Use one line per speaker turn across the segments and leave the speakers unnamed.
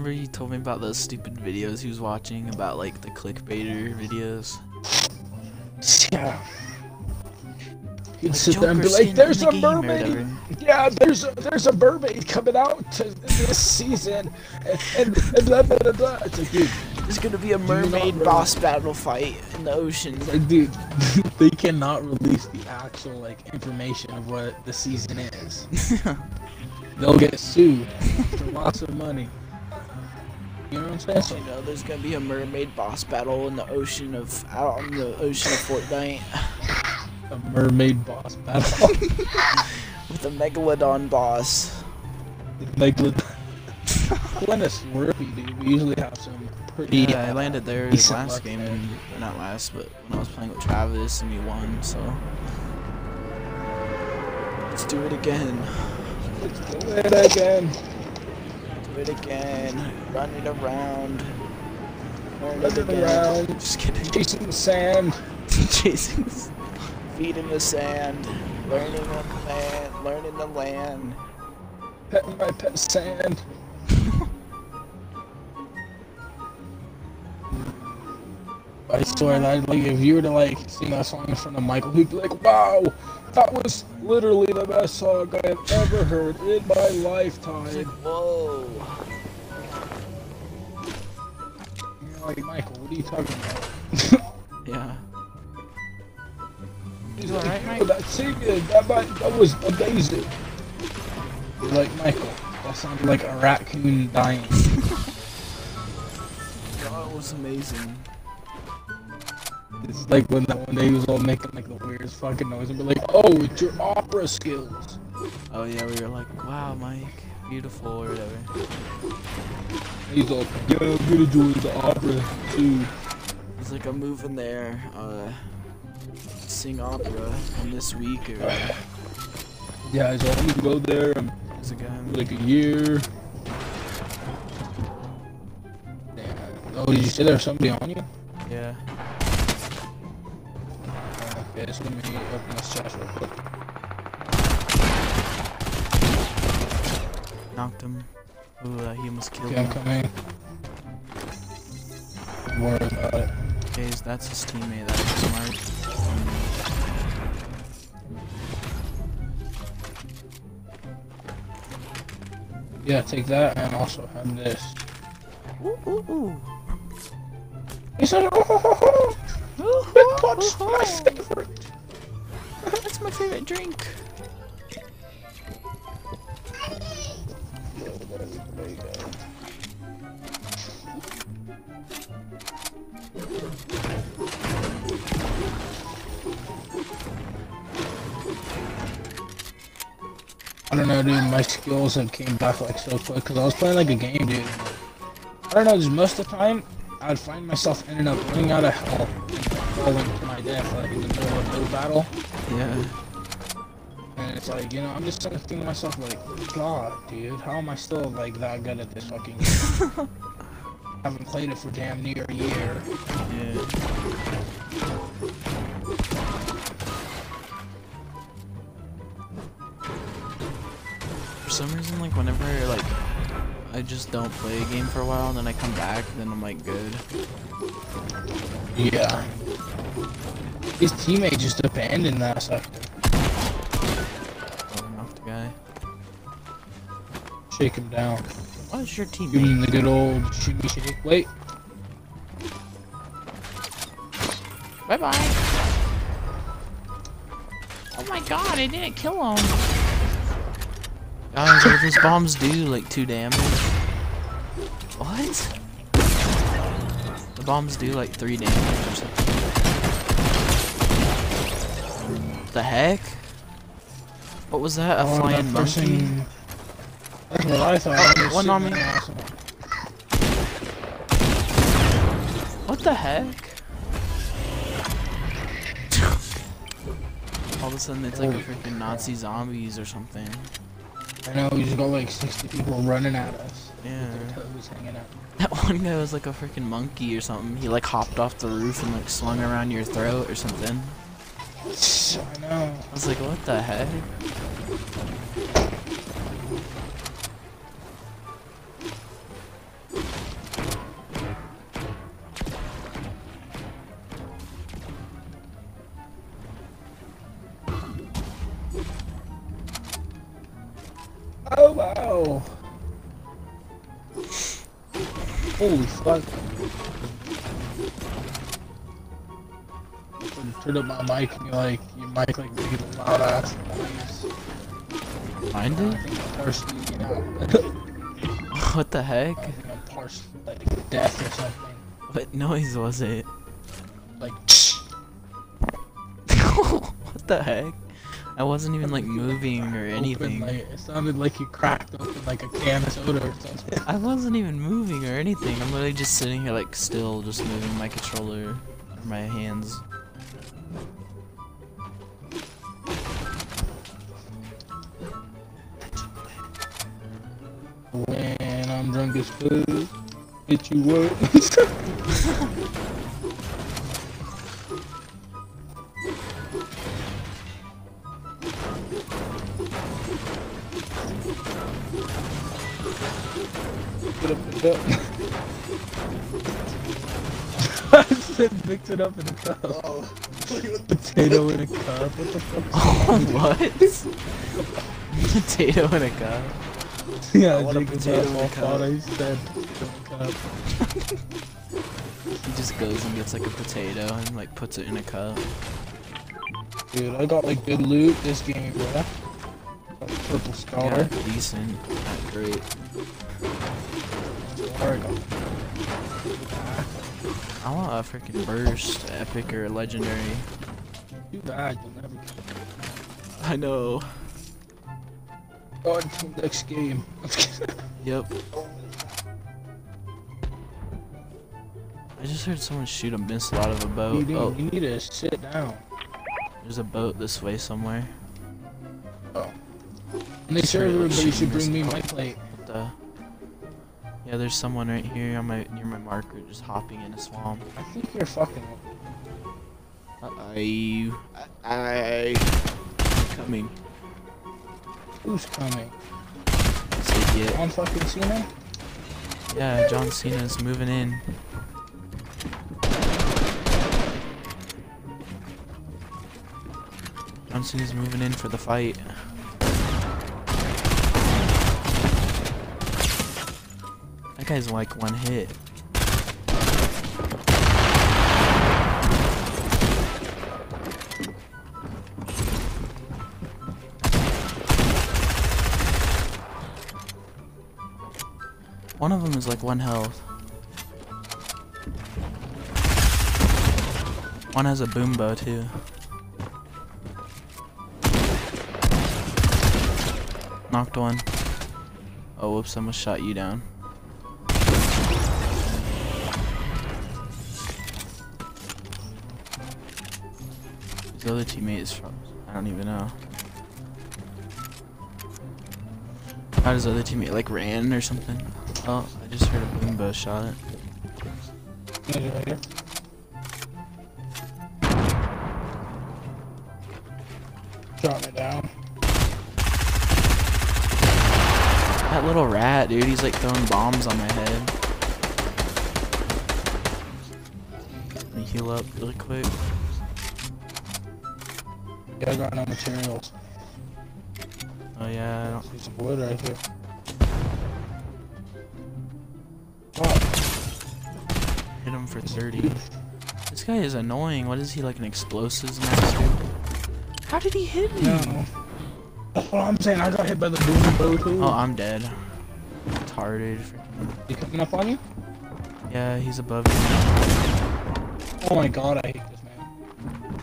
remember you told me about those stupid videos he was watching about like the clickbaiter videos?
Yeah. You'd
Like
sit there and be like, "There's a
the game or
mermaid. Yeah, there's a, there's a mermaid coming out to this season, and, and, and blah, blah, blah, blah." It's like, dude,
There's gonna be a mermaid boss battle fight in the ocean.
it's like, dude, they cannot release the actual like information of what the season is. They'll get sued for lots of money. You know what I'm saying?
You know, there's gonna be a mermaid boss battle in the ocean of out on the ocean of Fortnite
A mermaid boss battle.
with the megalodon boss.
Megalodon. when a Slurpy, dude, we usually have some pretty.
Yeah, uh, I landed there last
luck
game, and not last, but when I was playing with Travis and we won. So let's do it again.
Let's do it again.
It again. Run it around. Run
Run
it
around.
Just kidding.
Chasing the sand.
Chasing. s- Feet in the sand. Learning the land. Learning the land.
Petting my pet sand. I swear that like if you were to like sing that song in front of Michael, he'd be like, "Wow, that was literally the best song I have ever heard in my lifetime."
whoa.
You're like, Michael, what are you talking about?
Yeah.
He's like, "Yo,
Mike?
that singing, that, might- that was amazing. You're like, Michael, that sounded like a raccoon dying.
That was amazing.
It's like when that one day he was all making like the weirdest fucking noise and be like, "Oh, it's your opera skills."
Oh yeah, we were like, wow, Mike, beautiful or whatever.
He's all, "Yeah, I'm gonna join the opera too."
It's like I'm moving there, uh, sing opera on this week or
Yeah, he's all, "I'm gonna go there. I'm
again.
like a year." Damn. Oh, did you say there's somebody on you?
Yeah.
Okay, just let me open this chest real quick.
Knocked him. Ooh, uh, he almost killed
Okay, I'm
him.
coming. Don't worry about it.
Okay, that's his teammate. That was smart.
Yeah, take that and also have this.
Ooh, ooh, ooh.
He said, "Oh, Big Pot's my favorite."
That's my favorite drink.
I don't know, dude. My skills have came back like so quick because I was playing like a game, dude. I don't know, just most of the time, I'd find myself ending up running out of health and falling to my death like in the middle of no battle.
Yeah.
And it's like, you know, I'm just thinking to myself like, God, dude, how am I still like that good at this fucking game? haven't played it for damn near a year.
Yeah. For some reason, like whenever like I just don't play a game for a while and then I come back, then I'm like good.
Yeah. His teammate just abandoned that sector.
I knocked the guy.
Shake him down.
What is your
Give
teammate?
him the good old shimmy shake. Wait.
Bye bye. Oh my god, I didn't kill him. Guys, what does bombs do? Like two damage? What? Bombs do like three damage or something. The heck? What was that? A
Oh,
flying monkey?
That's what I thought.
Oh, one on me. What the heck? All of a sudden it's like a freaking Nazi zombies or something.
I know, we just got like 60 people running at us.
Yeah.
Their toes hanging out.
That one guy was like a freaking monkey or something. He like hopped off the roof and like swung around your throat or something.
I know.
I was like, what the heck?
Fuck! Turn up my mic and you like your mic like really loud ass.
Mine
I
did?
partially, you know,
What the heck?
I think I'm partially like deaf or something.
What noise was it?
Like,
what the heck? I wasn't even like moving or
open,
anything.
like, it sounded like you cracked open like a can of soda or something.
I wasn't even moving or anything. I'm literally just sitting here like still, just moving my controller, or my hands.
When I'm drunk as fuck, hit you up. Up. I said mix it up in a cup.
Oh,
Potato in a cup. What the fuck?
Oh, what? Potato in a cup.
yeah,
I want a
Jacob
potato in a cup.
I said potato in a cup.
He just goes and gets like a potato and like puts it in a cup.
Dude, I got like good loot this game, bro. Purple scar.
Yeah, decent, not great.
Scar, I
want a freaking burst, epic or legendary.
bad. You'll never get
I know.
on to the next game.
Yep. I just heard someone shoot a missile out of a
you,
boat.
need,
Oh,
you need to sit down.
there's a boat this way somewhere. Oh.
And they said
Sorry,
everybody should bring me my plate.
What the? Yeah, there's someone right here on my near my marker, just hopping in a swamp.
I think you're fucking.
Uh, I, I, I, coming.
Who's coming?
This idiot.
On fucking Cena?
Yeah, John Cena's moving in. John Cena's moving in for the fight. Guy's like one hit. One of them is like one health. One has a boom bow too. Knocked one. Oh whoops, I almost shot you down. His other teammate is from I don't even know. How does the other teammate like ran or something? Oh, I just heard a boom bow shot it.
Later. Me down.
That little rat, dude, he's like throwing bombs on my head. Let me heal up really quick.
Yeah, I got no materials.
Oh yeah, I don't
See some wood right here. Oh,
hit him for 30. This guy is annoying. What is he, like an explosives master? How did he hit me?
no. That's what I'm saying. I got hit by the boom bow too.
Oh, I'm dead. Retarded. freaking-
He coming up on you?
Yeah, he's above me.
Oh my god, I hate this.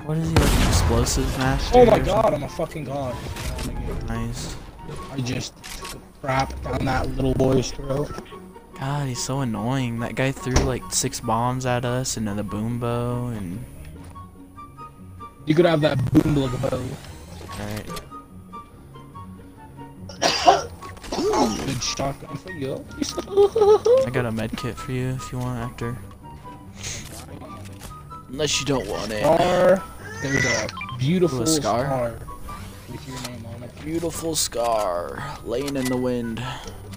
What is he, like an explosives master?
Oh my god, I'm a fucking god.
Nice.
I just took a crap down that little boy's throat.
God, he's so annoying. That guy threw like six bombs at us and then the boom bow and.
You could have that boom bow bow.
Alright.
Good shotgun for you.
I got a med kit for you if you want after. Unless you don't want it.
Scar. There's a beautiful
Ooh, a scar?
scar with your name on it.
Beautiful scar laying in the wind.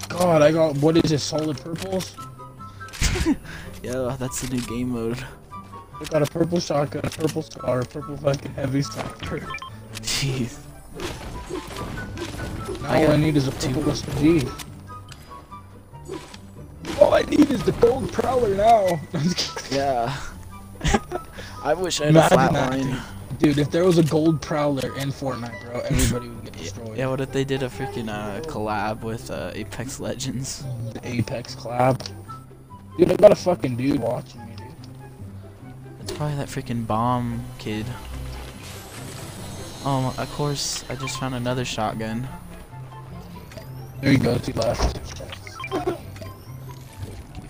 God, I got what is it? Solid purples.
Yeah, that's the new game mode.
I got a purple shotgun, a purple scar, a purple fucking heavy sniper.
Jeez.
Now
I
All I need is a
two-
purple SMG. All I need is the gold prowler now.
Yeah. I wish I had a
Imagine that,
flatline.
Dude, if there was a gold prowler in Fortnite, bro, everybody would get destroyed.
Yeah, what if they did a freaking uh, collab with uh, Apex Legends?
The Apex collab. Dude, I got a fucking dude watching me, dude.
It's probably that freaking bomb kid. Oh, of course, I just found another shotgun.
There you go, he left.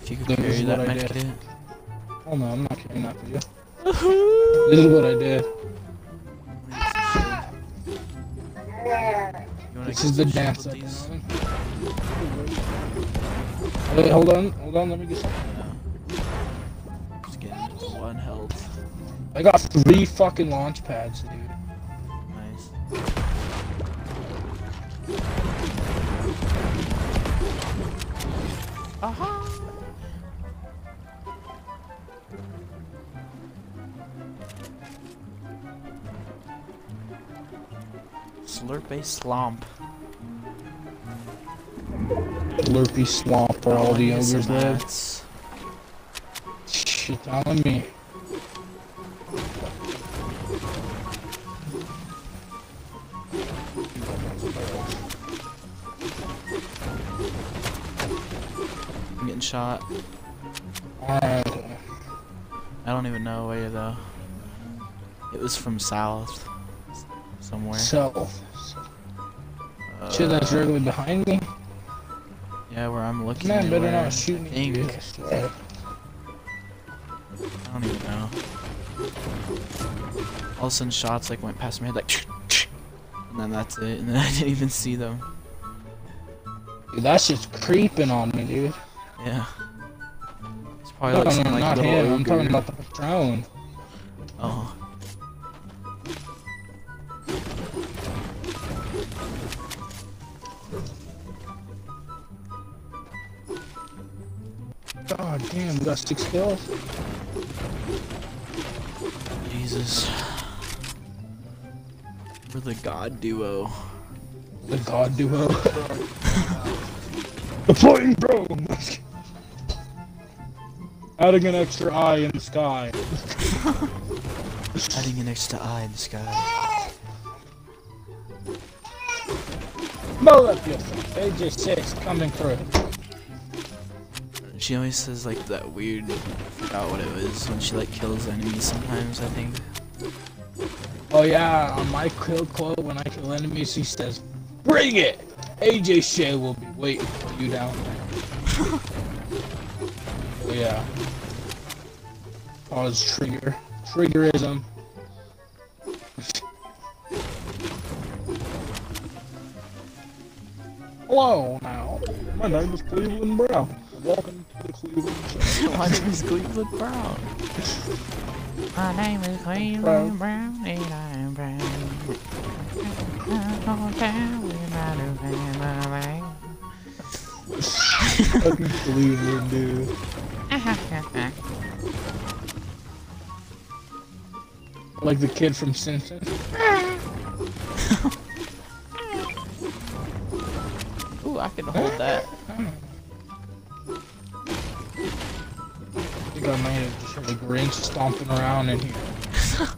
If you could
This
carry that
what Oh no, I'm not carrying that for you. This is what I did. This is the dance I've? Wait, hold on, hold on, let me get some.
Just getting one health.
I got three fucking launch pads, dude.
Nice. Aha! Slurpy slump.
Slurpy swamp where all the ogres live. Shit telling me.
I'm getting shot. I don't even know where though. It was from south. Somewhere.
So,
Uh,
shit that's directly behind me.
Yeah, where I'm looking.
Man, better
where-
not shoot me. I.
I don't even know. All of a sudden, shots like went past my head, like, and then that's it. And then I didn't even see them.
Dude, that's just creeping on me, dude.
Yeah. It's
No,
probably like
no,
some like
not him. I'm talking about the drone.
Oh.
Damn, we got six kills.
Jesus. We're the god duo.
The God duo. the flying bro. Adding an extra eye in the sky.
Adding an extra eye in the sky.
That's your AJ6 coming through.
She always says like that weird, forgot what it was, when she like kills enemies sometimes, I think.
Oh yeah, on my kill quote when I kill enemies, he says, "Bring it." AJ Shea will be waiting for you down there. oh yeah. Cause trigger, triggerism. Hello now. My name is Cleveland Brown. Welcome to the Cleveland Show.
My name is Cleveland Brown. My name is
Cleveland
Brown, and I am brown. I'm down when I do family.
Fucking Cleveland, dude. Like the kid from Simpsons.
Ooh, I can hold that.
I might have just heard a Grinch stomping around in here.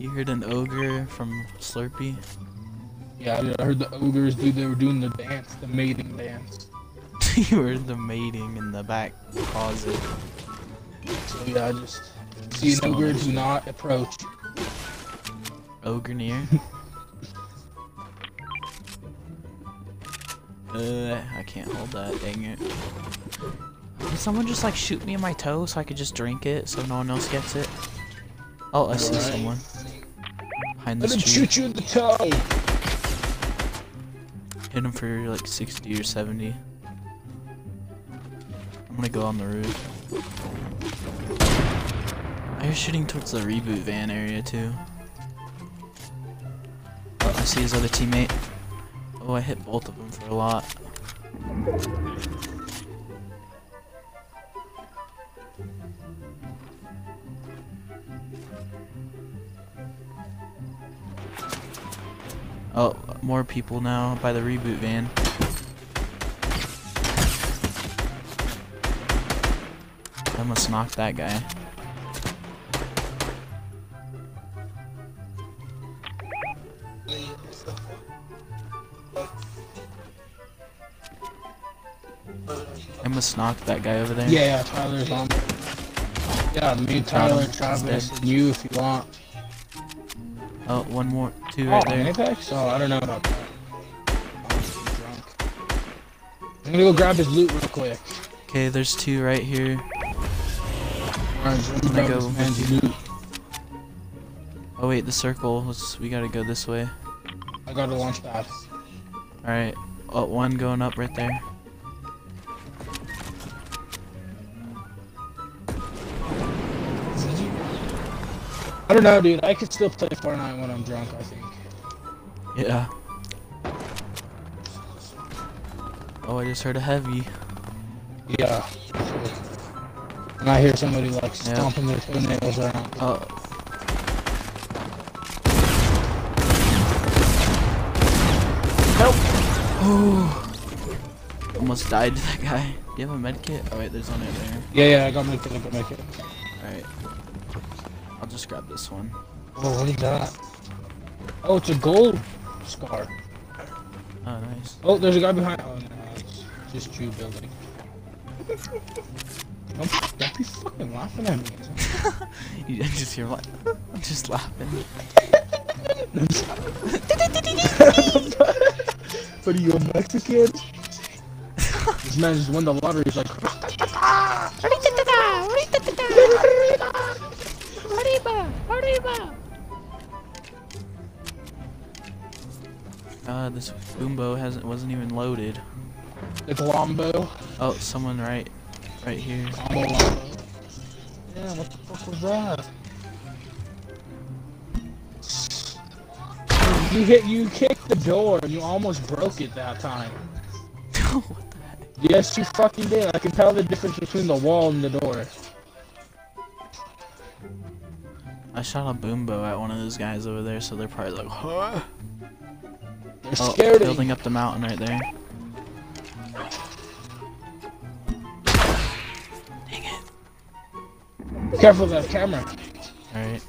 You heard an ogre from Slurpy?
Yeah, I heard the ogres do. They were doing the dance, the mating dance.
you heard the mating in the back closet.
So yeah, I just see an ogre do not approach.
Ogre near. uh, I can't hold that, dang it. Did someone just like shoot me in my toe so I could just drink it so no one else gets it? Oh, I see someone. Behind
Let
this
him
tree.
shoot you in the toe.
Hit him for like 60 or 70. I'm gonna go on the roof. I hear shooting towards the reboot van area too. Oh, I see his other teammate. Oh, I hit both of them for a lot. More people now by the reboot van. I must knock that guy. I must knock that guy over there.
Yeah, yeah, Tyler's on. Yeah, me, Tyler, Travis, you if you want.
Oh, one more, two
Oh,
right there.
Apex? Oh, I don't know about that. I'm. I'm gonna go grab his loot real quick.
Okay, there's two right here.
Alright, so
Gonna go
man's loot.
Oh wait, the circle. Let's, we gotta go this way.
I got a launch pad.
All right. Oh, one going up right there.
I don't know, dude. I could still play Fortnite when I'm drunk, I think.
Yeah. Oh, I just heard a heavy.
Yeah. And I hear somebody like stomping their toenails around.
Oh. Help! Oh. Almost died to that guy. Do you have a med kit? Oh wait, there's one right there.
Yeah, yeah, I got my kid, I got my kid.
Alright. I'll just grab this one.
Oh, what is that? Oh, it's a gold scar.
Oh, nice.
Oh, there's a guy behind. Oh, no, it's just you building. Don't, don't be fucking laughing at me.
You just hear like, I'm just laughing.
What are you, a Mexican? this man just won the lottery. He's like,
Uh, this boom bow hasn't wasn't even loaded.
the Colombo.
Oh, someone right, right here.
Combo Lombo. Yeah, what the fuck was that? You hit, you kicked the door and you almost broke it that time.
what the heck?
Yes, you fucking did. I can tell the difference between the wall and the door.
I shot a boom bow at one of those guys over there, so they're probably like, huh?
They're
Oh,
scared of
building
you.
up the mountain right there. Dang it.
Careful of that camera.
Alright.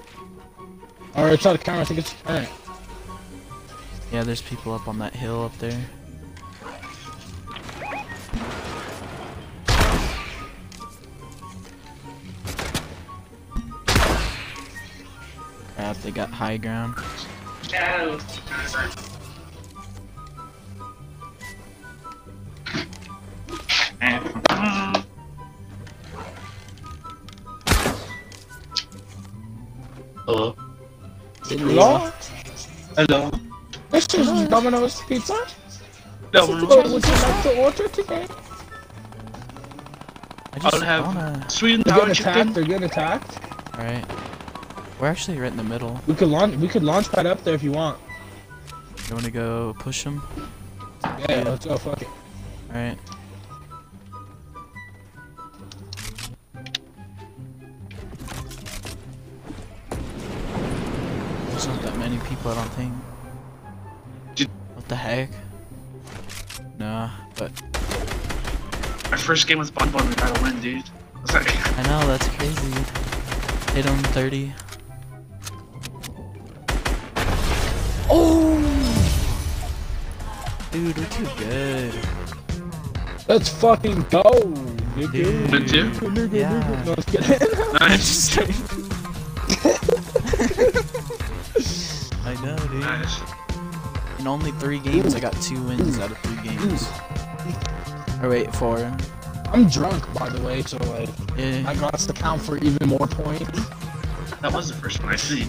Alright, it's not a camera, I think it's a current.
Yeah, there's people up on that hill up there. They got high ground.
Hello.
Hello?
Hello.
This is Domino's Pizza.
No,
What would you like to order today?
I just
I'll have
wanna...
sweet and
They're
sour
getting attacked.
chicken.
They're getting attacked.
Alright. We're actually right in the middle.
We could launch. We could launch pad up there if you want.
You wanna go push him?
Yeah, let's go. Fuck it.
Alright. There's not that many people, I don't think.
Did-
What the heck? Nah, but
My first game with Bun Bun, we gotta win, dude. It's
I know that's crazy. Hit him 30. Oh! Dude, we're too good.
Let's fucking go, nigga.
Dude.
Did you?
Nigga, nigga,
Yeah.
nigga. No, just kidding.
I know, dude.
nice.
In only three games, I got two wins out of three games. Or wait, four.
I'm drunk, by the way, so like,
Yeah.
I got to count for even more points.
That was the first one I see.